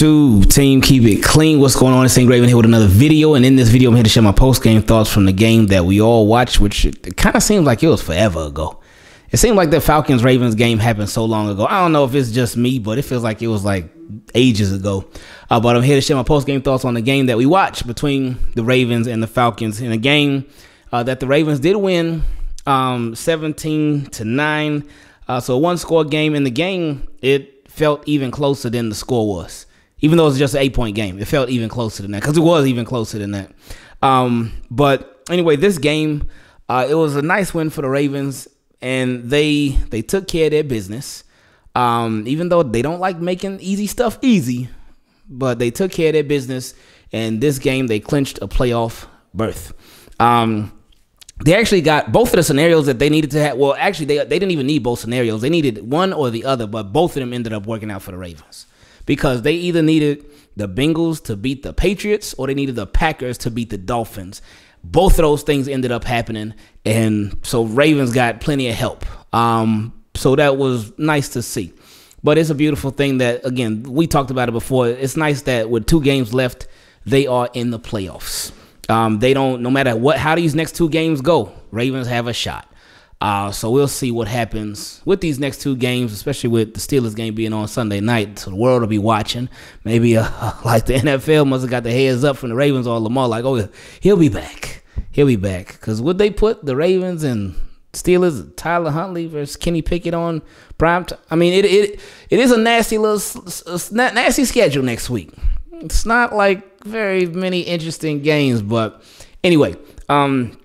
to Team Keep It Clean. What's going on? It's Ingraven here with another video. And in this video, I'm here to share my post game thoughts from the game that we all watched, which it kind of seems like it was forever ago. It seemed like the Falcons Ravens game happened so long ago. I don't know if it's just me, but it feels like it was like ages ago. Uh, but I'm here to share my post game thoughts on the game that we watched between the Ravens and the Falcons in a game uh, that the Ravens did win um, 17 to 9. Uh, so one score game in the game, it felt even closer than the score was. Even though it was just an eight point game, it felt even closer than that because it was even closer than that. Um, but anyway, this game, uh, it was a nice win for the Ravens, and they they took care of their business. Um, even though they don't like making easy stuff easy, but they took care of their business. And this game, they clinched a playoff berth. Um, they actually got both of the scenarios that they needed to have. Well, actually, they, they didn't even need both scenarios. They needed one or the other, but both of them ended up working out for the Ravens because they either needed the Bengals to beat the Patriots or they needed the Packers to beat the Dolphins. Both of those things ended up happening, and so Ravens got plenty of help. Um, so that was nice to see. But it's a beautiful thing that, again, we talked about it before. It's nice that with two games left, they are in the playoffs. Um, they don't, no matter what, how these next two games go, Ravens have a shot. Uh, so we'll see what happens with these next two games, especially with the Steelers game being on Sunday night. So the world will be watching. Maybe uh, like the NFL must have got the heads up from the Ravens or Lamar, like, oh, he'll be back. He'll be back. Because would they put the Ravens and Steelers, Tyler Huntley versus Kenny Pickett on prime time? I mean, it it it is a nasty little nasty schedule next week. It's not like very many interesting games, but anyway, um,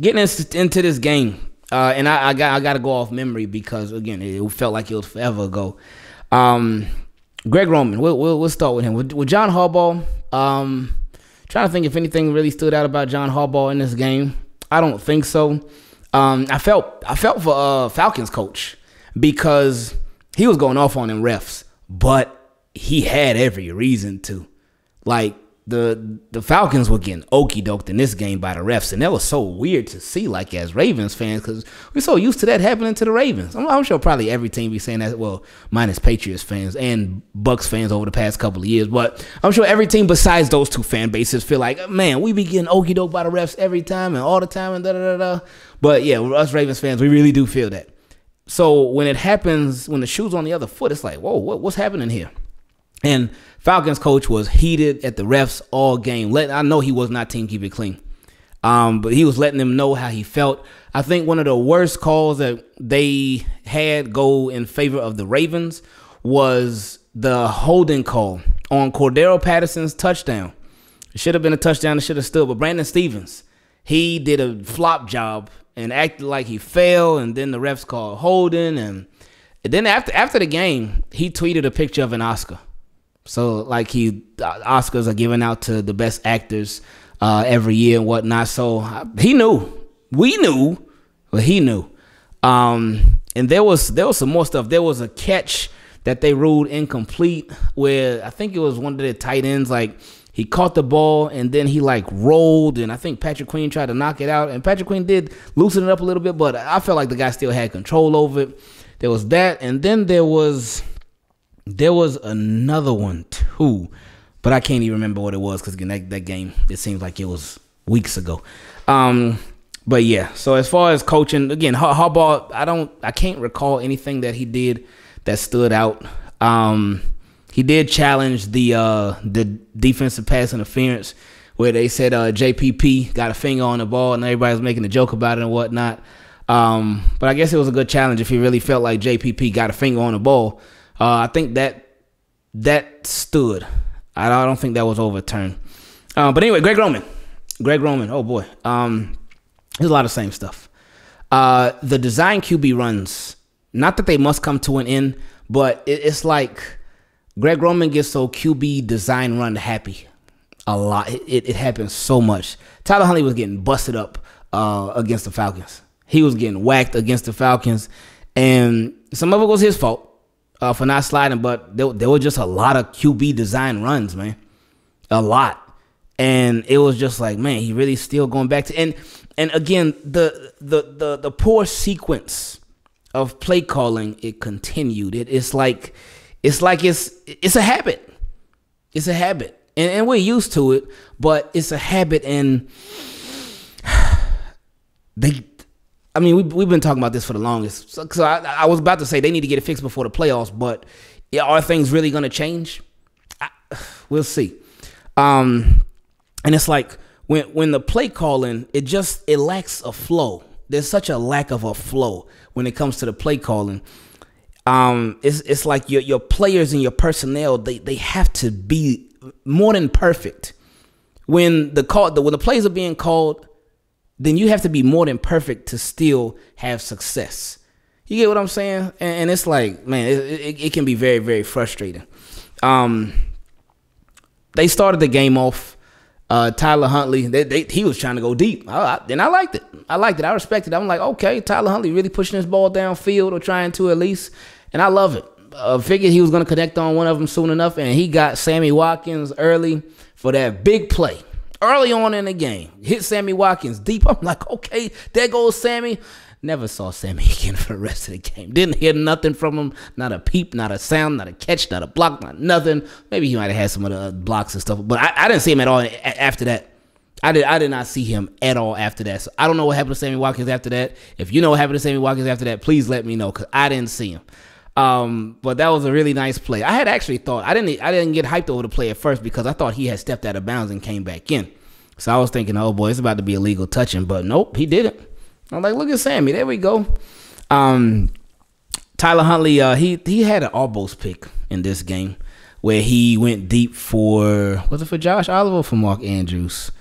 getting into this game, uh, and I, I, got I got to go off memory because again, it felt like it was forever ago. Um, Greg Roman, we'll, we'll, we'll start with him. With, with John Harbaugh, um, trying to think if anything really stood out about John Harbaugh in this game. I don't think so. Um, I felt I felt for uh, Falcons coach because he was going off on them refs, but he had every reason to. Like the the Falcons were getting okey doked in this game by the refs, and that was so weird to see. Like as Ravens fans, because we're so used to that happening to the Ravens. I'm, I'm, sure probably every team be saying that. Well, minus Patriots fans and Bucs fans over the past couple of years, but I'm sure every team besides those two fan bases feel like, man, we be getting okey doked by the refs every time and all the time and da da da da. But yeah, us Ravens fans, we really do feel that. So when it happens, when the shoe's on the other foot, it's like, whoa, what, what's happening here? And Falcons coach was heated at the refs all game. Let I know he was not team keep it clean. Um, but he was letting them know how he felt. I think one of the worst calls that they had go in favor of the Ravens was the holding call on Cordarrelle Patterson's touchdown. It should have been a touchdown. It should have stood. But Brandon Stephens, he did a flop job and acted like he fell. And then the refs called holding. And then after after the game, he tweeted a picture of an Oscar. So like he Oscars are given out to the best actors uh, every year and whatnot. So he knew, we knew, but he knew. Um, and there was there was some more stuff. There was a catch that they ruled incomplete where I think it was one of the tight ends like he caught the ball and then he like rolled and I think Patrick Queen tried to knock it out and Patrick Queen did loosen it up a little bit, but I felt like the guy still had control over it. There was that and then there was there was another one too, but I can't even remember what it was because that, that game it seems like it was weeks ago. Um, but yeah, so as far as coaching, again, Harbaugh, I don't, I can't recall anything that he did that stood out. Um, he did challenge the uh, the defensive pass interference where they said uh, JPP got a finger on the ball and everybody was making a joke about it and whatnot. Um, but I guess it was a good challenge if he really felt like JPP got a finger on the ball. Uh, I think that that stood. I don't think that was overturned. Uh, but anyway, Greg Roman. Greg Roman. Oh boy. Um, there's a lot of same stuff. Uh, the design QB runs. Not that they must come to an end, but it, it's like Greg Roman gets so QB design run happy a lot. It, it, it happens so much. Tyler Huntley was getting busted up uh, against the Falcons. He was getting whacked against the Falcons, and some of it was his fault uh, for not sliding, but there, there were just a lot of QB design runs, man. A lot. And it was just like, man, he really still going back to and and again, the the the the poor sequence of play calling, it continued. It, it's like it's like it's it's a habit. It's a habit. And, and we're used to it, but it's a habit and they I mean, we, we've been talking about this for the longest. So, so I, I, was about to say they need to get it fixed before the playoffs, but yeah, are things really going to change? I, we'll see. Um, and it's like when when the play calling, it just it lacks a flow. There's such a lack of a flow when it comes to the play calling. Um, it's it's like your your players and your personnel they they have to be more than perfect. When the call the, when the plays are being called, then you have to be more than perfect to still have success. You get what I'm saying? And, and it's like, man, it, it, it, can be very, very frustrating. Um, they started the game off. Uh, Tyler Huntley, they, they, he was trying to go deep, I, I, and I liked it. I liked it. I respected it. I'm like, okay, Tyler Huntley really pushing his ball downfield or trying to at least, and I love it. Uh, figured he was going to connect on one of them soon enough, and he got Sammy Watkins early for that big play early on in the game. Hit Sammy Watkins deep. I'm like, okay, there goes Sammy. Never saw Sammy again for the rest of the game. Didn't hear nothing from him. Not a peep, not a sound, not a catch, not a block, not nothing. Maybe he might have had some of the blocks and stuff, but I, I didn't see him at all after that. I did I did not see him at all after that. So I don't know what happened to Sammy Watkins after that. If you know what happened to Sammy Watkins after that, please let me know because I didn't see him. Um, but that was a really nice play. I had actually thought I didn't I didn't get hyped over the play at first because I thought he had stepped out of bounds and came back in. So I was thinking, oh boy, it's about to be a illegal touching, but nope, he didn't. I'm like, look at Sammy, there we go. Um, Tyler Huntley, uh, he he had an almost pick in this game where he went deep for was it for Josh Oliver for Mark Andrews?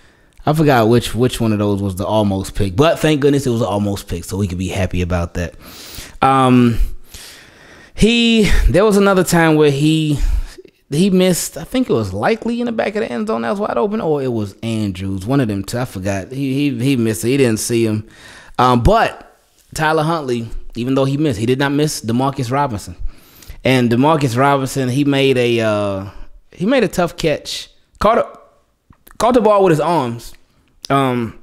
I forgot which which one of those was the almost pick, but thank goodness it was an almost pick, so we could be happy about that. Um, he there was another time where he he missed. I think it was likely in the back of the end zone that was wide open, or it was Andrews. One of them two. I forgot. He he he missed it. He didn't see him. Um, but Tyler Huntley, even though he missed, he did not miss Demarcus Robinson. And Demarcus Robinson, he made a uh, he made a tough catch. Caught a, caught the ball with his arms, um,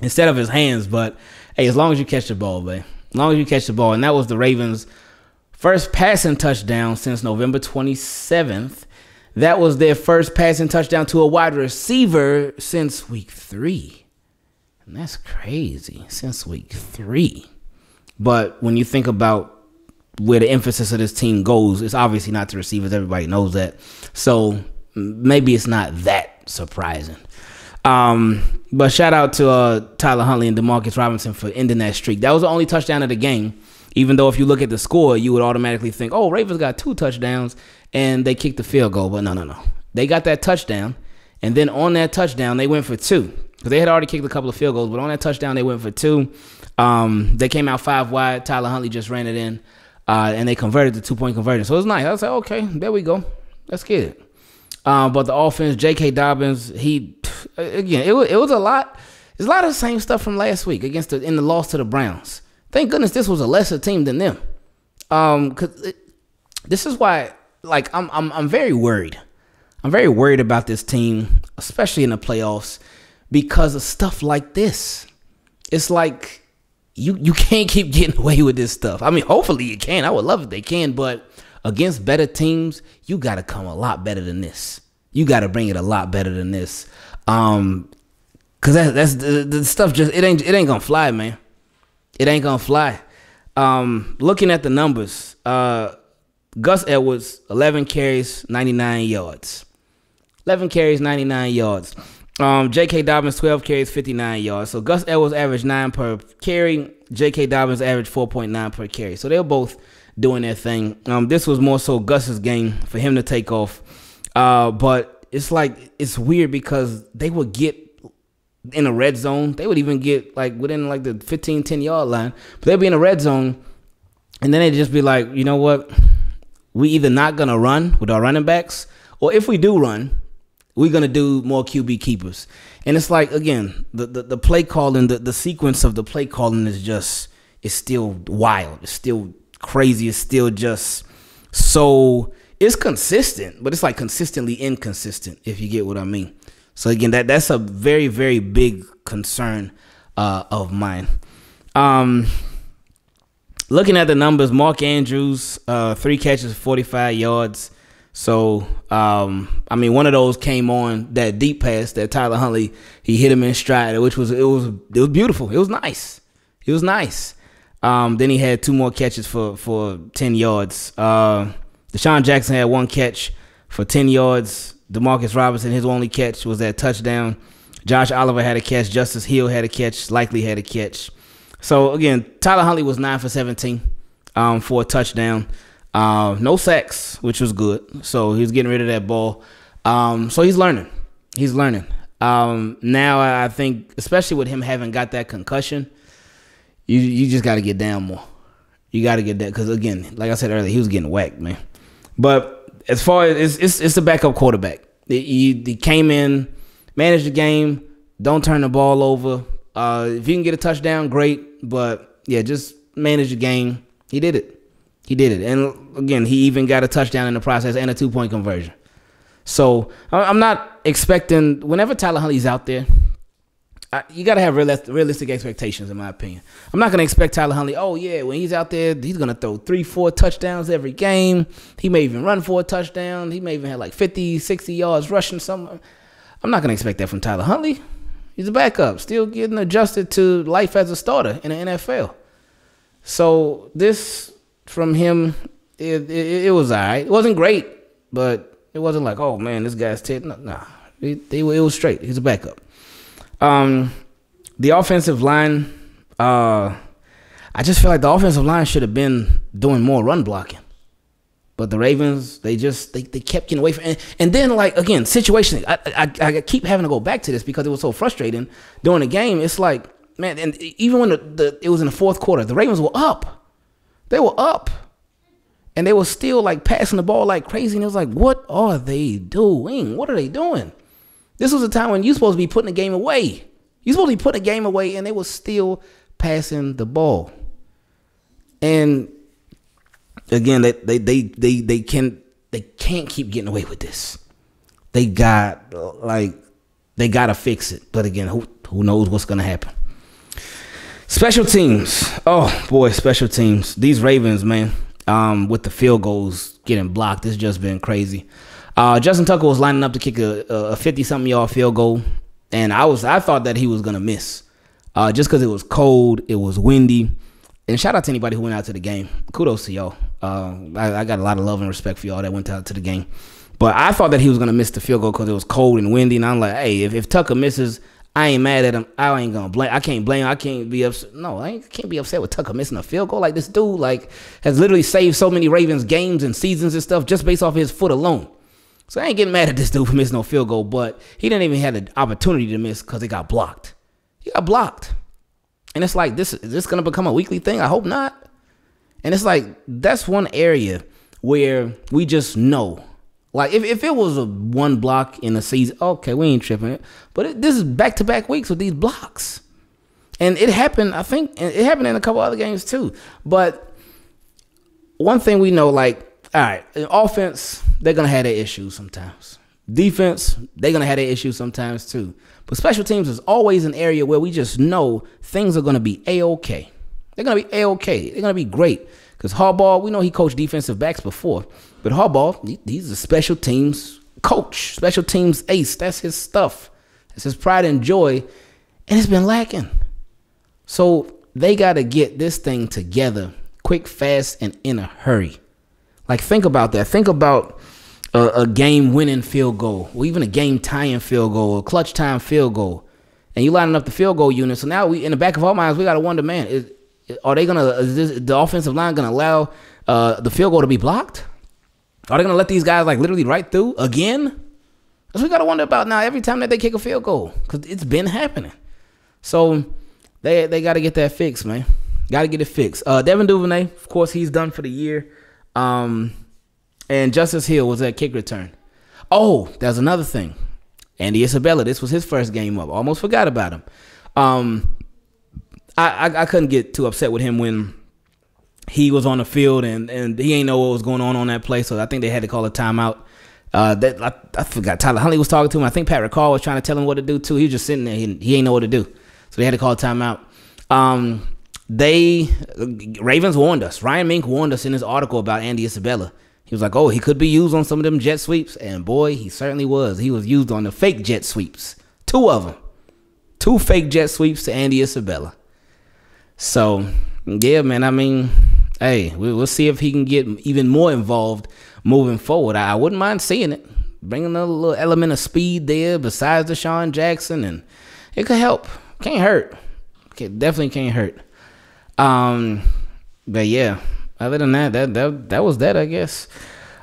instead of his hands. But hey, as long as you catch the ball, babe. As long as you catch the ball, and that was the Ravens' First passing touchdown since November 27th. That was their first passing touchdown to a wide receiver since week three. And that's crazy. Since week three. But when you think about where the emphasis of this team goes, it's obviously not the receivers. Everybody knows that. So maybe it's not that surprising. Um, but shout out to uh, Tyler Huntley and Demarcus Robinson for ending that streak. That was the only touchdown of the game. Even though if you look at the score, you would automatically think, oh, Ravens got two touchdowns and they kicked the field goal. But no, no, no. They got that touchdown. And then on that touchdown, they went for two. Because they had already kicked a couple of field goals. But on that touchdown, they went for two. Um, they came out five wide. Tyler Huntley just ran it in. Uh, and they converted the two point conversion. So it was nice. I was like, okay, there we go. Let's get it. But the offense, J.K. Dobbins, he again, it was, it was a lot. It's a lot of the same stuff from last week against the in the loss to the Browns. Thank goodness this was a lesser team than them. Um, cause it, this is why, like, I'm I'm I'm very worried. I'm very worried about this team, especially in the playoffs, because of stuff like this. It's like you you can't keep getting away with this stuff. I mean, hopefully you can. I would love if they can, but against better teams, you got to come a lot better than this. You got to bring it a lot better than this. Um, cause that, that's the, the stuff. Just it ain't it ain't gonna fly, man it ain't gonna fly. Um, looking at the numbers, uh, Gus Edwards, 11 carries, 99 yards. 11 carries, 99 yards. Um, J.K. Dobbins, 12 carries, 59 yards. So Gus Edwards averaged 9 per carry. J.K. Dobbins averaged 4.9 per carry. So they were both doing their thing. Um, this was more so Gus's game for him to take off. Uh, but it's like, it's weird because they would get in a red zone. They would even get like within like the 15, 10 yard line. But they'd be in a red zone. And then they'd just be like, you know what? We either not gonna run with our running backs, or if we do run, we're gonna do more QB keepers. And it's like again, the, the, the play calling, the, the sequence of the play calling is just it's still wild. It's still crazy. It's still just so it's consistent, but it's like consistently inconsistent, if you get what I mean. So again, that that's a very very big concern uh, of mine. Um, looking at the numbers, Mark Andrews, uh, three catches, forty five yards. So, um, I mean, one of those came on that deep pass that Tyler Huntley he hit him in stride, which was it was it was beautiful. It was nice. It was nice. Um, then he had two more catches for for ten yards. Uh, DeSean Jackson had one catch for ten yards. Demarcus Robinson, his only catch was that touchdown. Josh Oliver had a catch. Justice Hill had a catch. Likely had a catch. So again, Tyler Huntley was nine for seventeen um, for a touchdown. Uh, no sacks, which was good. So he's getting rid of that ball. Um, so he's learning. He's learning. Um, now I think, especially with him having got that concussion, you you just got to get down more. You got to get that because again, like I said earlier, he was getting whacked, man. But as far as it's it's, it's a backup quarterback. He, he came in, managed the game. Don't turn the ball over. Uh, if you can get a touchdown, great. But yeah, just manage the game. He did it. He did it. And again, he even got a touchdown in the process and a two point conversion. So I'm not expecting, whenever Tyler Huntley's out there, you got to have realistic expectations, in my opinion. I'm not going to expect Tyler Huntley, oh, yeah, when he's out there, he's going to throw three, four touchdowns every game. He may even run for a touchdown. He may even have like 50, 60 yards rushing somewhere. I'm not going to expect that from Tyler Huntley. He's a backup, still getting adjusted to life as a starter in the NFL. So this from him, it, it, it was all right. It wasn't great, but it wasn't like, oh man, this guy's tit. No, nah, it, it, it was straight. He's a backup. Um, the offensive line, uh, I just feel like the offensive line should have been doing more run blocking. But the Ravens, they just they, they kept getting away from and, and then like again, situation I, I I keep having to go back to this because it was so frustrating during the game. It's like, man, and even when the, the it was in the fourth quarter, the Ravens were up. They were up. And they were still like passing the ball like crazy. And it was like, what are they doing? What are they doing? This was a time when you're supposed to be putting the game away. You're supposed to be putting the game away, and they were still passing the ball. And again, they they they they, they can they can't keep getting away with this. They got like they gotta fix it. But again, who who knows what's gonna happen? Special teams. Oh boy, special teams. These Ravens, man, um, with the field goals getting blocked, it's just been crazy. Uh, Justin Tucker was lining up to kick a, a 50 something yard field goal, and I was I thought that he was gonna miss, uh, just because it was cold, it was windy. And shout out to anybody who went out to the game. Kudos to y'all. Uh, I, I, got a lot of love and respect for y'all that went out to the game. But I thought that he was gonna miss the field goal because it was cold and windy, and I'm like, hey, if, if Tucker misses, I ain't mad at him. I ain't gonna blame. I can't blame. I can't be upset. No, I can't be upset with Tucker missing a field goal. Like this dude, like has literally saved so many Ravens games and seasons and stuff just based off his foot alone. So I ain't getting mad at this dude for missing no field goal, but he didn't even have the opportunity to miss because he got blocked. He got blocked, and it's like this is this gonna become a weekly thing? I hope not. And it's like that's one area where we just know like if, if it was a one block in a season, okay, we ain't tripping. It. But it, this is back to back weeks with these blocks, and it happened. I think it happened in a couple other games too. But one thing we know, like all right, offense, they're gonna have their issues sometimes. Defense, they're gonna have their issues sometimes too. But special teams is always an area where we just know things are gonna be a okay. They're gonna be a okay. They're gonna be great. Because Harbaugh, we know he coached defensive backs before, but Harbaugh, he's a special teams coach, special teams ace. That's his stuff. That's his pride and joy, and it's been lacking. So they got to get this thing together quick, fast, and in a hurry. Like, think about that. Think about a, a game winning field goal, or even a game tying field goal, a clutch time field goal. And you lining up the field goal unit. So now we, in the back of our minds, we got to wonder, man, is, are they gonna? Is this, the offensive line gonna allow uh, the field goal to be blocked? Are they gonna let these guys like literally right through again? That's we gotta wonder about now. Every time that they kick a field goal, because it's been happening. So they they gotta get that fixed, man. Gotta get it fixed. Uh, Devin Duvernay, of course, he's done for the year. Um, and Justice Hill was at kick return. Oh, that's another thing. Andy Isabella, this was his first game up. Almost forgot about him. Um, I, I, I couldn't get too upset with him when he was on the field and, and he ain't know what was going on on that play. So I think they had to call a timeout. Uh, that I, I forgot. Tyler Huntley was talking to him. I think Pat Ricard was trying to tell him what to do too. He was just sitting there. He, he ain't know what to do. So they had to call a timeout. Um, they Ravens warned us. Ryan Mink warned us in his article about Andy Isabella. He was like, oh, he could be used on some of them jet sweeps. And boy, he certainly was. He was used on the fake jet sweeps. Two of them. Two fake jet sweeps to Andy Isabella. So, yeah, man, I mean, hey, we'll see if he can get even more involved moving forward. I wouldn't mind seeing it. Bringing a little element of speed there besides DeSean Jackson, and it could help. Can't hurt. Okay, definitely can't hurt. Um, but yeah, other than that, that that that was that, I guess.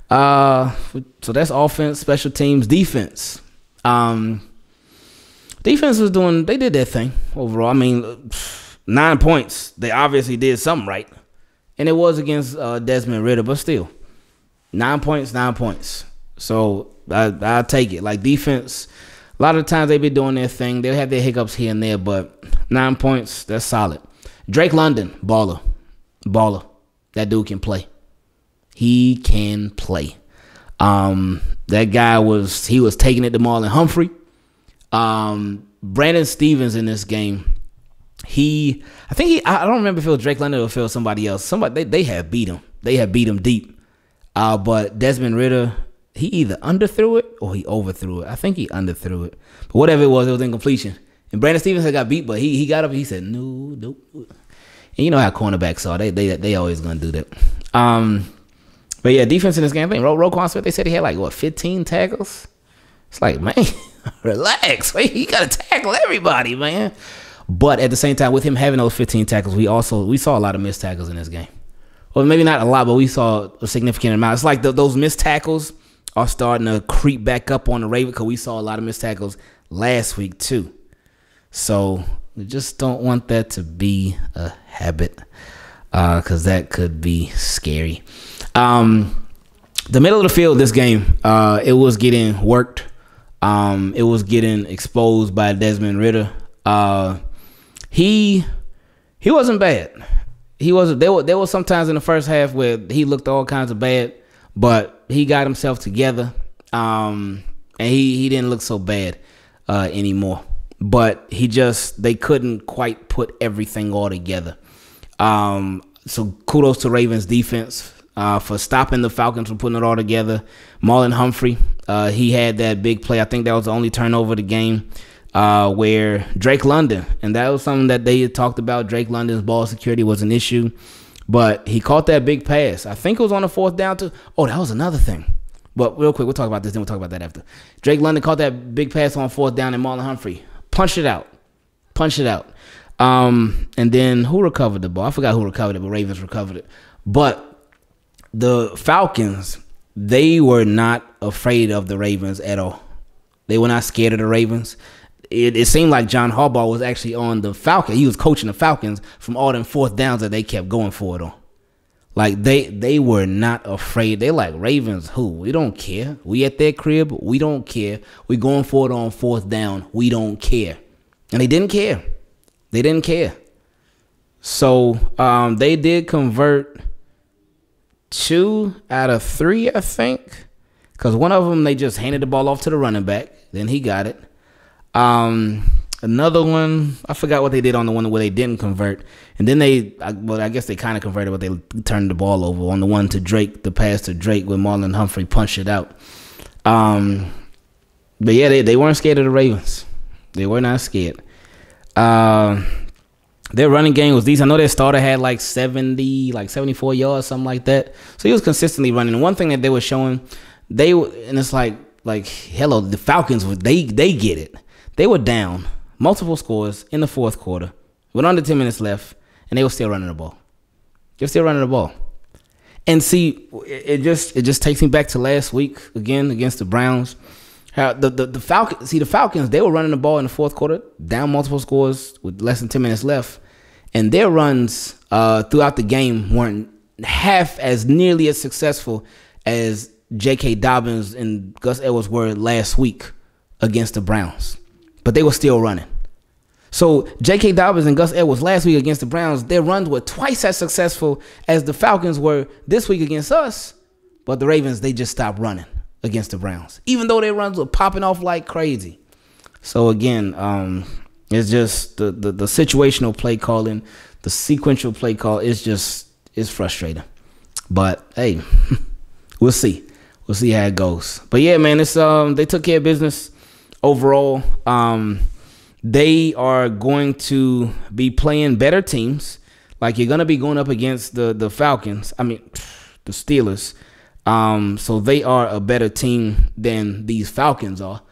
Uh, so that's offense, special teams, defense. Um, defense was doing. They did their thing overall. I mean, nine points. They obviously did something right, and it was against uh, Desmond Ridder, but still, nine points, nine points. So I I take it. Like defense, a lot of times they be doing their thing. They'll have their hiccups here and there, but nine points, that's solid. Drake London, baller, baller. That dude can play. He can play. Um, that guy was he was taking it to Marlon Humphrey. Um, Brandon Stephens in this game. He, I think he, I don't remember if it was Drake London or if it was somebody else. Somebody they, they had beat him. They had beat him deep. Uh, but Desmond Ridder, he either underthrew it or he overthrew it. I think he underthrew it. But whatever it was, it was incompletion. And Brandon Stephens had got beat, but he he got up. He said, "No, nope." And you know how cornerbacks are. They they they always gonna do that. Um, but yeah, defense in this game. I think Ro- Roquan Smith. They said he had like what 15 tackles. It's like man, relax. He gotta tackle everybody, man. But at the same time, with him having those 15 tackles, we also we saw a lot of missed tackles in this game. Well, maybe not a lot, but we saw a significant amount. It's like the, those missed tackles are starting to creep back up on the Raven because we saw a lot of missed tackles last week too. So we just don't want that to be a habit because uh, that could be scary. Um, the middle of the field, this game, uh, it was getting worked. Um, it was getting exposed by Desmond Ridder. Uh, he he wasn't bad. He wasn't. There were there was sometimes in the first half where he looked all kinds of bad, but he got himself together. Um, and he he didn't look so bad uh, anymore but he just they couldn't quite put everything all together. Um, so kudos to Ravens defense uh, for stopping the Falcons from putting it all together. Marlon Humphrey, uh, he had that big play. I think that was the only turnover of the game uh, where Drake London, and that was something that they had talked about. Drake London's ball security was an issue, but he caught that big pass. I think it was on the fourth down too. Oh, that was another thing. But real quick, we'll talk about this. Then we'll talk about that after. Drake London caught that big pass on fourth down, and Marlon Humphrey punched it out, punched it out. Um, and then who recovered the ball? I forgot who recovered it, but Ravens recovered it. But the Falcons, they were not afraid of the Ravens at all. They were not scared of the Ravens. It, it seemed like John Harbaugh was actually on the Falcons. He was coaching the Falcons from all them fourth downs that they kept going for it on. Like they they were not afraid. They like Ravens. Who we don't care. We at their crib. We don't care. We going for it on fourth down. We don't care. And they didn't care. They didn't care. So um, they did convert two out of three, I think, because one of them they just handed the ball off to the running back. Then he got it. Um, Another one, I forgot what they did on the one where they didn't convert, and then they, I, well, I guess they kind of converted, but they turned the ball over on the one to Drake, the pass to Drake when Marlon Humphrey punched it out. Um, but yeah, they, they weren't scared of the Ravens. They were not scared. Uh, their running game was decent. I know their starter had like 70, like 74 yards, something like that. So he was consistently running. One thing that they were showing, they and it's like like hello, the Falcons they they get it. They were down multiple scores in the fourth quarter, with under 10 minutes left, and they were still running the ball. They're still running the ball. And see, it just it just takes me back to last week again against the Browns. How the, the, the Falcons see the Falcons, they were running the ball in the fourth quarter, down multiple scores with less than 10 minutes left. And their runs uh, throughout the game weren't half as nearly as successful as J.K. Dobbins and Gus Edwards were last week against the Browns but they were still running. So J.K. Dobbins and Gus Edwards last week against the Browns, their runs were twice as successful as the Falcons were this week against us. But the Ravens, they just stopped running against the Browns, even though their runs were popping off like crazy. So again, um, it's just the, the, the situational play calling, the sequential play call is just is frustrating. But hey, we'll see. We'll see how it goes. But yeah, man, it's um they took care of business overall. Um they are going to be playing better teams. Like you're gonna be going up against the the Falcons. I mean, the Steelers. Um, so they are a better team than these Falcons are.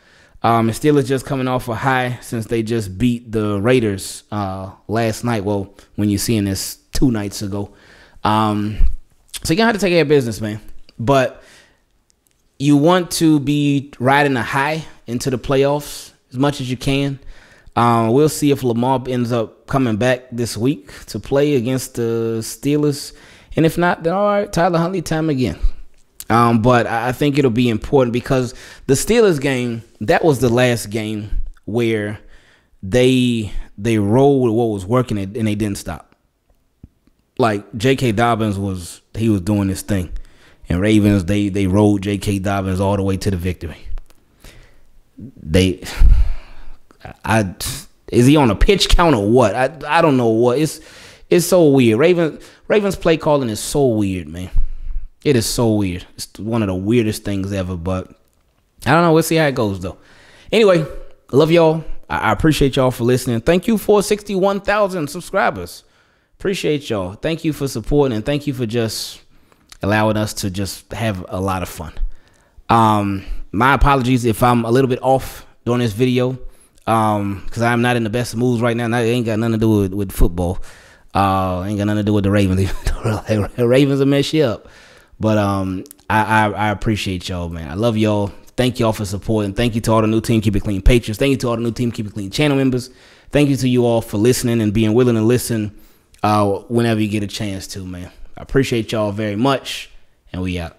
Um, and Steelers just coming off a high since they just beat the Raiders uh, last night. Well, when you're seeing this two nights ago. Um, so gonna have to take care of business, man. But you want to be riding a high into the playoffs as much as you can. Um, we'll see if Lamar ends up coming back this week to play against the Steelers. And if not, then all right, Tyler Huntley time again. Um, but I think it'll be important because the Steelers game, that was the last game where they they rolled what was working and they didn't stop. Like J.K. Dobbins was he was doing this thing. And Ravens, they they rolled J.K. Dobbins all the way to the victory. They I is he on a pitch count or what? I I don't know what. It's it's so weird. Ravens Ravens play calling is so weird, man. It is so weird. It's one of the weirdest things ever, but I don't know. We'll see how it goes though. Anyway, love y'all. I, appreciate y'all for listening. Thank you for 61,000 subscribers. Appreciate y'all. Thank you for supporting and thank you for just allowing us to just have a lot of fun. Um, my apologies if I'm a little bit off during this video. Um, because I'm not in the best moods right now. That ain't got nothing to do with, with football. Uh, ain't got nothing to do with the Ravens. the Ravens will mess up. But um, I, I, I appreciate y'all, man. I love y'all. Thank y'all for supporting. Thank you to all the new Team Keep It Clean patrons. Thank you to all the new Team Keep It Clean channel members. Thank you to you all for listening and being willing to listen uh, whenever you get a chance to, man. I appreciate y'all very much, and we out.